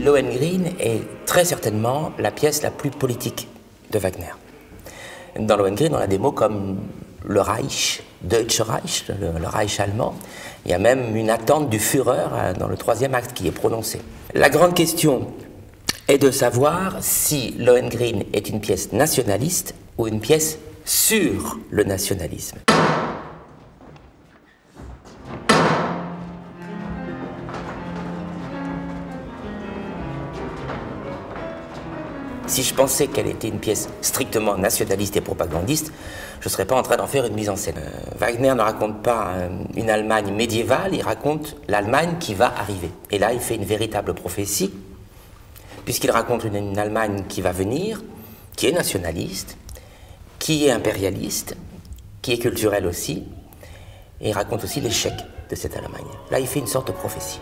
Lohengrin est très certainement la pièce la plus politique de Wagner. Dans Lohengrin, on a des mots comme le Reich, Deutsche Reich, le, Reich allemand. Il y a même une attente du Führer euh, dans le troisième acte qui est prononcé. La grande question est de savoir si Lohengrin est une pièce nationaliste ou une pièce sur le nationalisme. Si je pensais qu'elle était une pièce strictement nationaliste et propagandiste, je ne serais pas en train d'en faire une mise en scène. Euh, Wagner ne raconte pas euh, une Allemagne médiévale, il raconte l'Allemagne qui va arriver. Et là, il fait une véritable prophétie, puisqu'il raconte une, Allemagne qui va venir, qui est nationaliste, qui est impérialiste, qui est culturelle aussi, et il raconte aussi l'échec de cette Allemagne. Là, il fait une sorte de prophétie.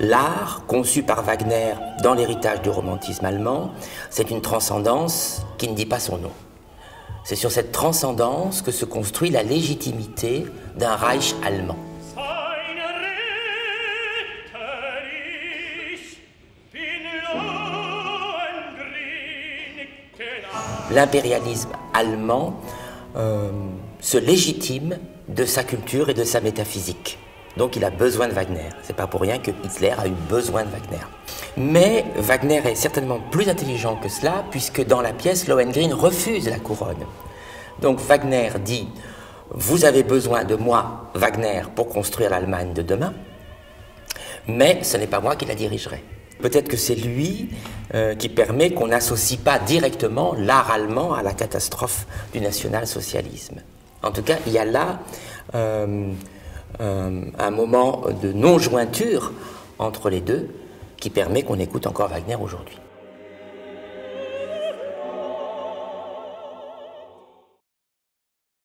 L'art, conçu par Wagner dans l'héritage du romantisme allemand, c'est une transcendance qui ne dit pas son nom. C'est sur cette transcendance que se construit la légitimité d'un Reich allemand. L'impérialisme allemand euh, se légitime de sa culture et de sa métaphysique. Donc il a besoin de Wagner. C'est pas pour rien que Hitler a eu besoin de Wagner. Mais Wagner est certainement plus intelligent que cela, puisque dans la pièce, Lohengrin refuse la couronne. Donc Wagner dit Vous avez besoin de moi, Wagner, pour construire l'Allemagne de demain, mais ce n'est pas moi qui la dirigerai. Peut-être que c'est lui euh, qui permet qu'on n'associe pas directement l'art allemand à la catastrophe du national-socialisme. En tout cas, il y a là euh, un moment de non-jointure entre les deux qui permet qu'on écoute encore Wagner aujourd'hui.